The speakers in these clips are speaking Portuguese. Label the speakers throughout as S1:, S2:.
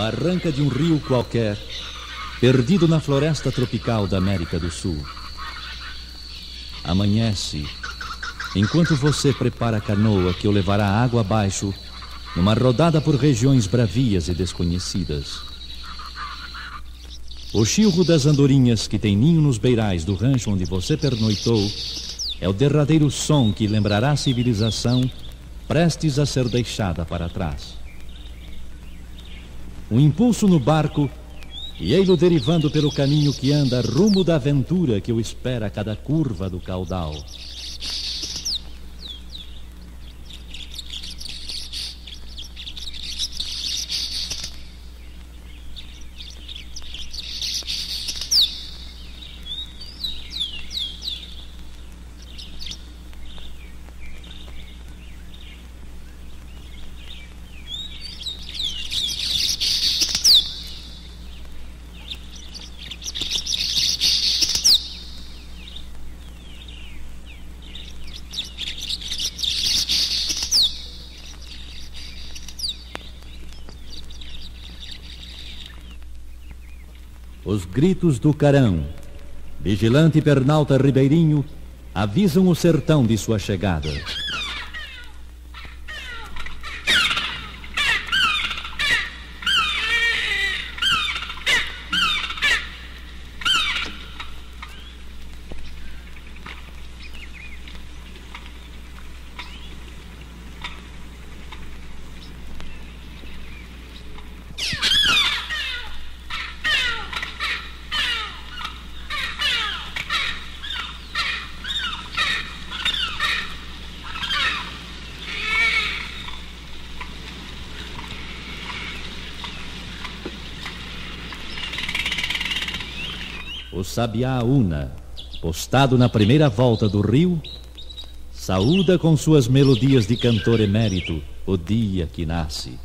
S1: barranca de um rio qualquer, perdido na floresta tropical da América do Sul. Amanhece, enquanto você prepara a canoa que o levará água abaixo, numa rodada por regiões bravias e desconhecidas. O chilro das andorinhas que tem ninho nos beirais do rancho onde você pernoitou é o derradeiro som que lembrará a civilização prestes a ser deixada para trás. Um impulso no barco e ele derivando pelo caminho que anda rumo da aventura que o espera a cada curva do caudal. Os gritos do carão, vigilante pernalta ribeirinho, avisam o sertão de sua chegada. Sabiá Una, postado na primeira volta do rio, saúda com suas melodias de cantor emérito o dia que nasce.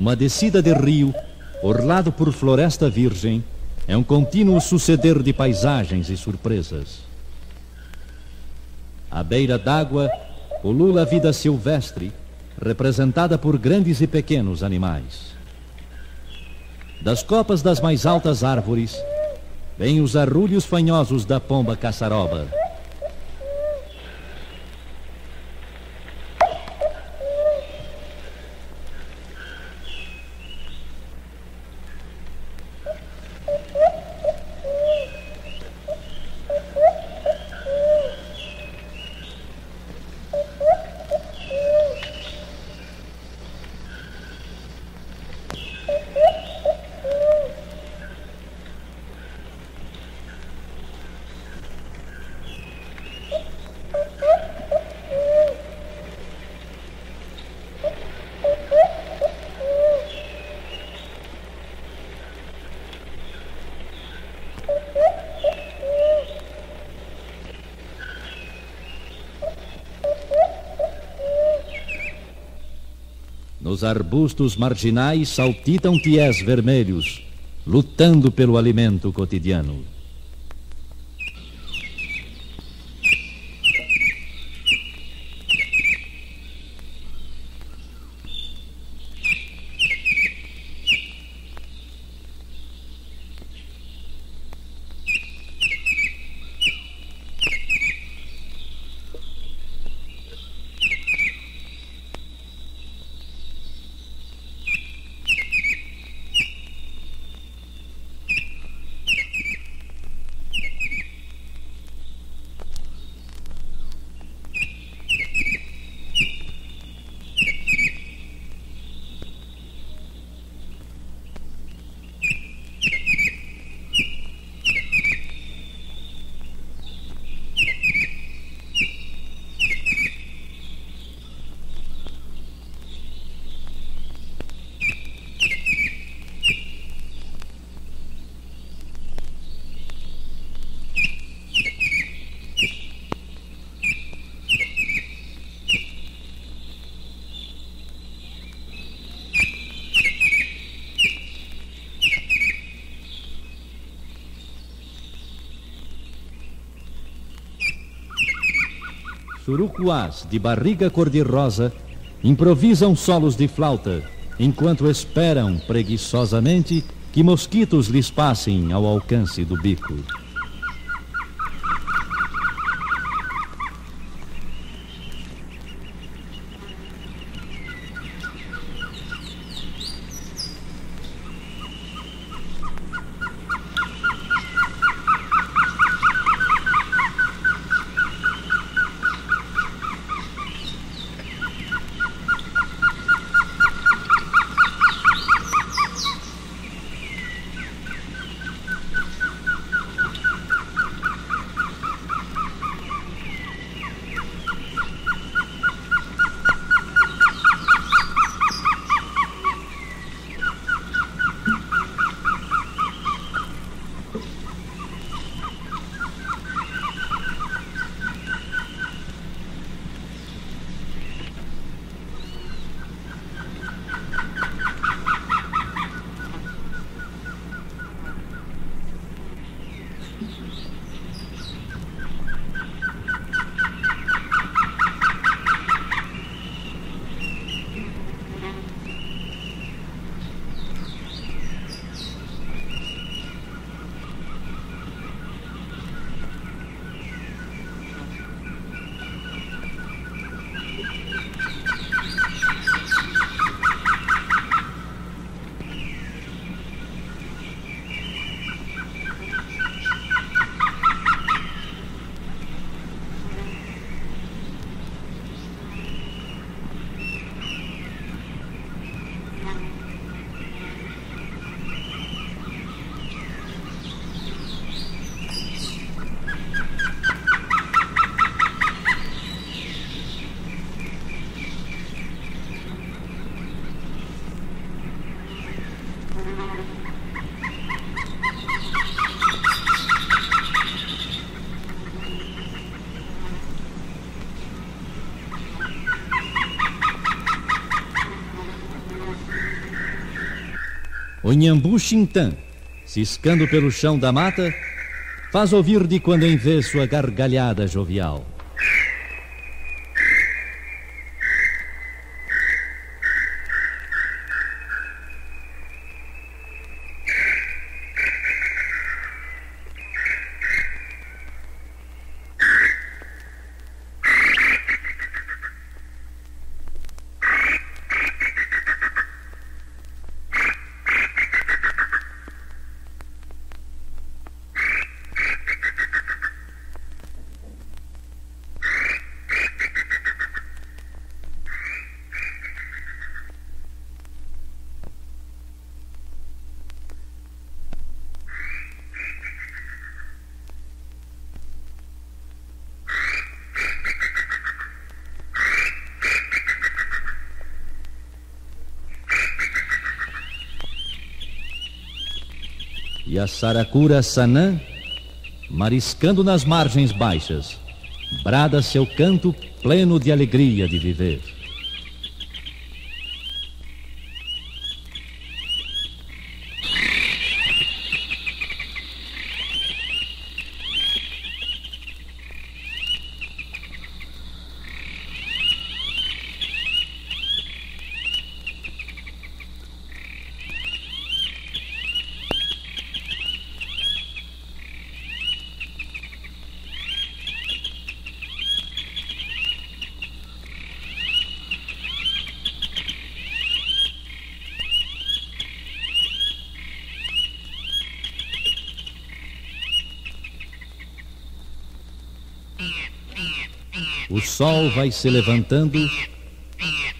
S1: Uma descida de rio, orlado por floresta virgem, é um contínuo suceder de paisagens e surpresas. À beira d'água, pulula a vida silvestre, representada por grandes e pequenos animais. Das copas das mais altas árvores, vêm os arrulhos fanhosos da pomba caçaroba. Nos arbustos marginais saltitam tiés vermelhos, lutando pelo alimento cotidiano. Surucuás, de barriga cor-de-rosa, improvisam solos de flauta, enquanto esperam preguiçosamente que mosquitos lhes passem ao alcance do bico. O Nhambu Xintã, ciscando pelo chão da mata, faz ouvir de quando em vez sua gargalhada jovial. A saracura Sanã, mariscando nas margens baixas, brada seu canto pleno de alegria de viver. O sol vai se levantando,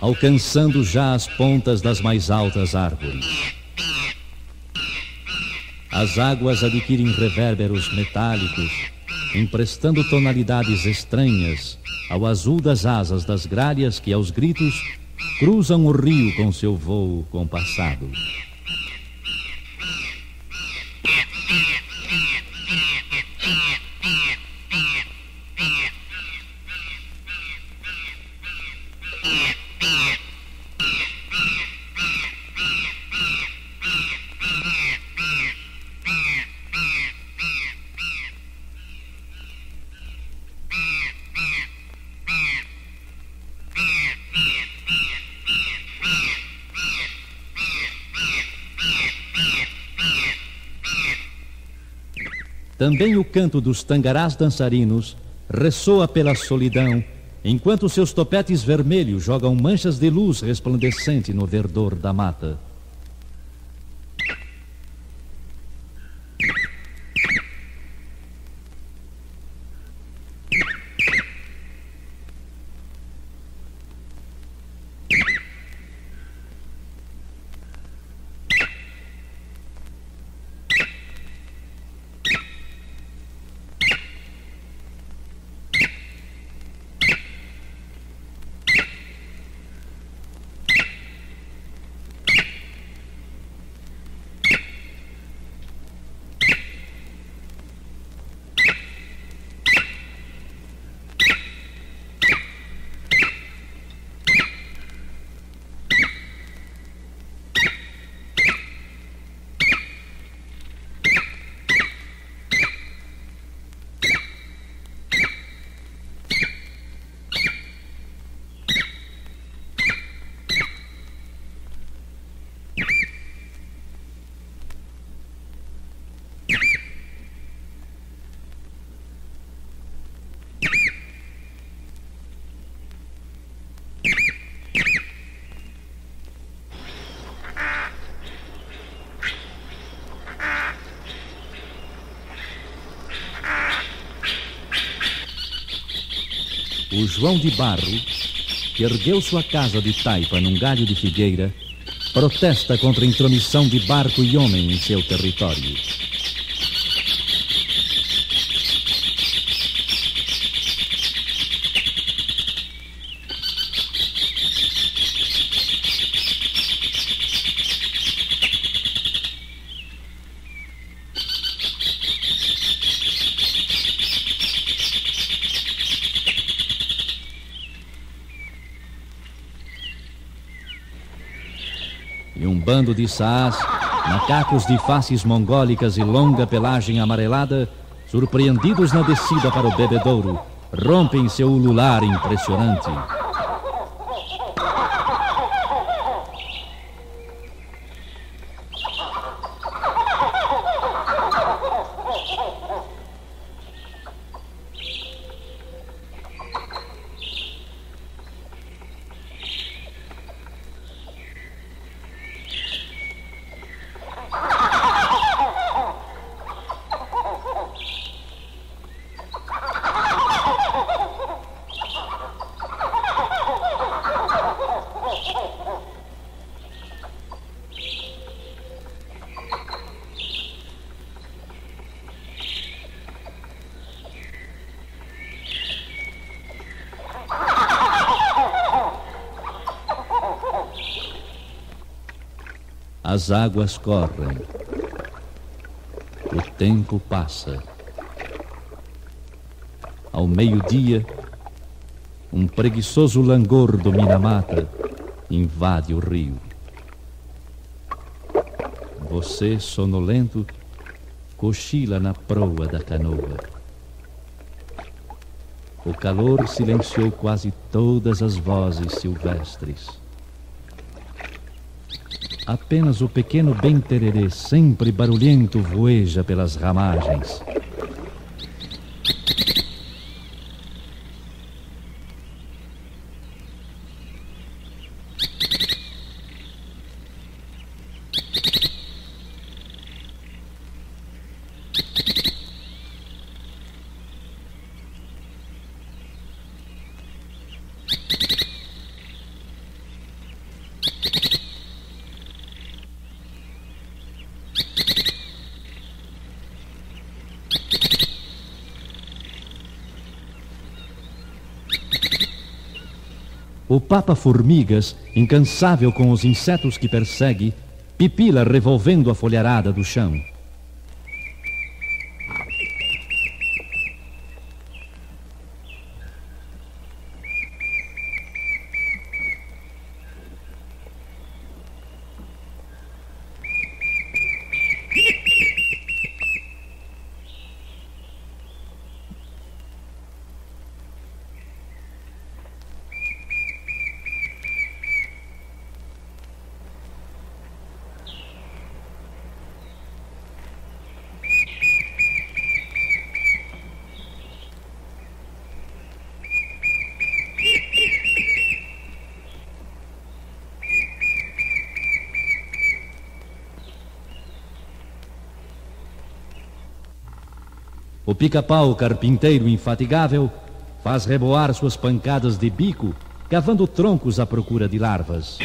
S1: alcançando já as pontas das mais altas árvores. As águas adquirem revérberos metálicos, emprestando tonalidades estranhas ao azul das asas das gralhas que, aos gritos, cruzam o rio com seu vôo compassado. Também o canto dos tangarás dançarinos ressoa pela solidão, enquanto seus topetes vermelhos jogam manchas de luz resplandecente no verdor da mata. O João de Barro, que ergueu sua casa de taipa num galho de figueira, protesta contra a intromissão de barco e homem em seu território. e um bando de saás, macacos de faces mongólicas e longa pelagem amarelada, surpreendidos na descida para o bebedouro, rompem seu ulular impressionante. As águas correm. O tempo passa. Ao meio-dia, um preguiçoso langor domina a mata, invade o rio. Você, sonolento, cochila na proa da canoa. O calor silenciou quase todas as vozes silvestres. Apenas o pequeno bem tererê, sempre barulhento, voeja pelas ramagens. O Papa Formigas, incansável com os insetos que persegue, pipila revolvendo a folharada do chão. O pica-pau carpinteiro infatigável faz reboar suas pancadas de bico, cavando troncos à procura de larvas.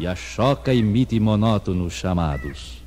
S1: E a choca emite monótonos chamados.